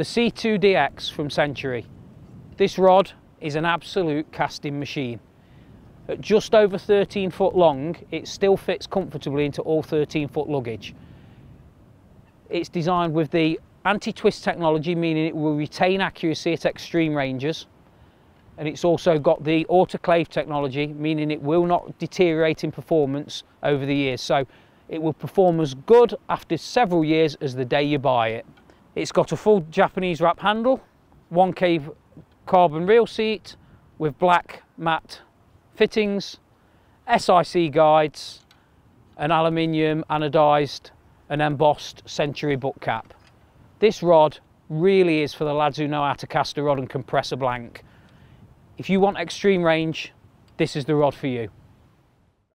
the C2DX from Century. This rod is an absolute casting machine. At just over 13 foot long, it still fits comfortably into all 13 foot luggage. It's designed with the anti-twist technology, meaning it will retain accuracy at extreme ranges. And it's also got the autoclave technology, meaning it will not deteriorate in performance over the years. So it will perform as good after several years as the day you buy it. It's got a full Japanese wrap handle, 1K carbon reel seat with black matte fittings, SIC guides, an aluminium anodised and embossed Century butt cap. This rod really is for the lads who know how to cast a rod and compress a blank. If you want extreme range, this is the rod for you.